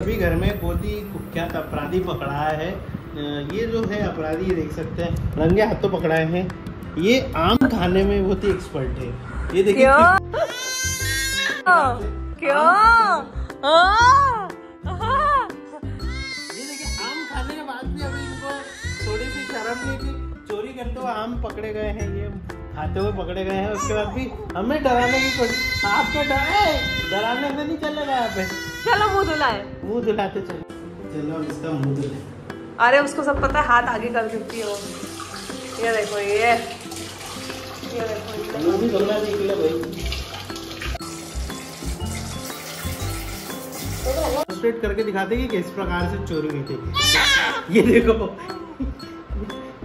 अभी घर में बहुत ही कुख्यात अपराधी पकड़ा है। ये जो है अपराधी ये देख सकते हैं। रंगे हाथों पकड़ाए हैं। ये आम खाने में बहुत ही एक्सपर्ट है। ये देखिए क्यों? क्यों। ये देखिए आम खाने के बाद भी अभी इनको थोड़ी सी शर्म नहीं थी। चोरी करते हुए आम पकड़े गए हैं। ये खाते हुए पकड़े गए हैं उसके बाद भी हमें डराने की कोशिश आपके डर डराने से नहीं चलेगा यहाँ पे। चलो मुँह धुलाए। मुँह धुलाते चलो। चलो इसका मुँह धुले। अरे उसको सब पता है हाथ आगे कर देती है वो। ये देखो ये। ये देखो ये। भी धुलना निकले भाई। डेमोन्स्ट्रेट करके दिखाते कि किस प्रकार से चोरी हुई थी। ये देखो।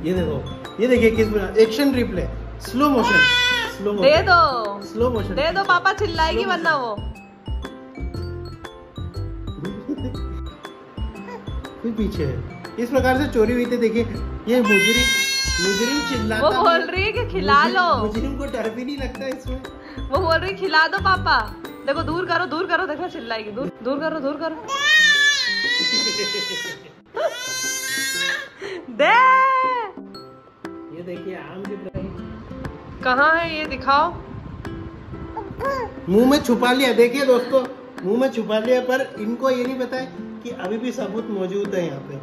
ये देखो। ये देखिए किस प्रकार एक्शन रिप्ले स्लो मोशन दे दो। स्लो मोशन दे दो पापा चिल्लाएगी वरना वो। फिर पीछे है। इस प्रकार से चोरी हुई थी देखिए। ये मुजरिम मुजरिम चिल्लाता वो बोल रही है कि खिला लो। मुजरिम को डर भी नहीं लगता इसमें। वो बोल रही खिला दो पापा। देखो दूर करो दूर करो देखो चिल्लाएगी। दूर दूर करो दूर करो। दे। ये देखिए आम की तरह। कहाँ है ये दिखाओ। मुँह में छुपा लिया, देखिए दोस्तों, मुँह में छुपा लिया, पर इनको ये नहीं पता है कि अभी भी सबूत मौजूद है यहाँ पे।